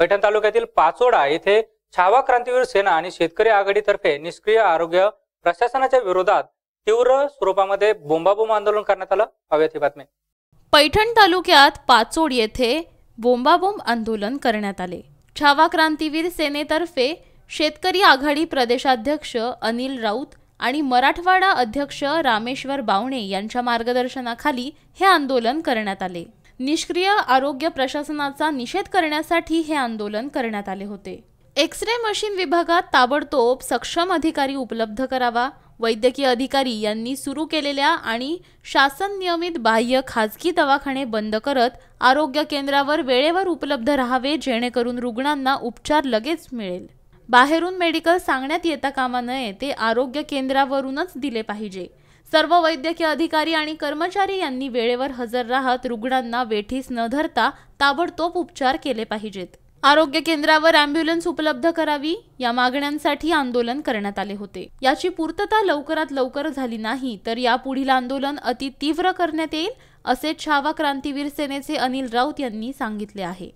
पैठण तालुक्यातील पाचोडा येथे छावा क्रांतीवीर सेना आणि शेतकरी आघाडीतर्फे निष्क्रिय आरोग्य प्रशासनाच्या विरोधात तीव्र स्वरूपामध्ये बोंबाबोंब आंदोलन करण्यात आलं. हव्यात ही बातमी. पैठण तालुक्यात पाचोड येथे बोंबाबोंब आंदोलन करण्यात आले. छावा क्रांतीवीर सेनेतर्फे शेतकरी आघाडी प्रदेशाध्यक्ष अनिल राऊत आणि मराठवाडा अध्यक्ष रामेश्वर बावणे यांच्या मार्गदर्शनाखाली हे आंदोलन करण्यात आले. निष्क्रिय आरोग्य प्रशासनाचा निषेध करण्यासाठी हे आंदोलन करण्यात आले होते. एक्स रे मशीन विभागात ताबडतोब सक्षम अधिकारी उपलब्ध करावा वैद्यकीय अधिकारी यांनी सुरू केलेल्या आणि शासन नियमित बाह्य खाजगी दवाखाने बंद करत आरोग्य केंद्रावर वेळेवर उपलब्ध राहावे जेणेकरून रुग्णांना उपचार लगेच मिळेल. बाहेरून मेडिकल सांगण्यात येता कामा नये ते आरोग्य केंद्रावरूनच दिले पाहिजे. सर्व वैद्यकीय अधिकारी आणि कर्मचारी यांनी वेळेवर हजर राहत रुग्णांना वेठीस न धरता ताबडतोब उपचार केले पाहिजेत. आरोग्य केंद्रावर अँब्युलन्स उपलब्ध करावी या मागण्यांसाठी आंदोलन करण्यात आले होते. याची पूर्तता लवकरात लवकर झाली नाही तर यापुढील आंदोलन अति तीव्र करण्यात येईल असे छावा क्रांतीवीर सेनेचे अनिल राऊत यांनी सांगितले आहे.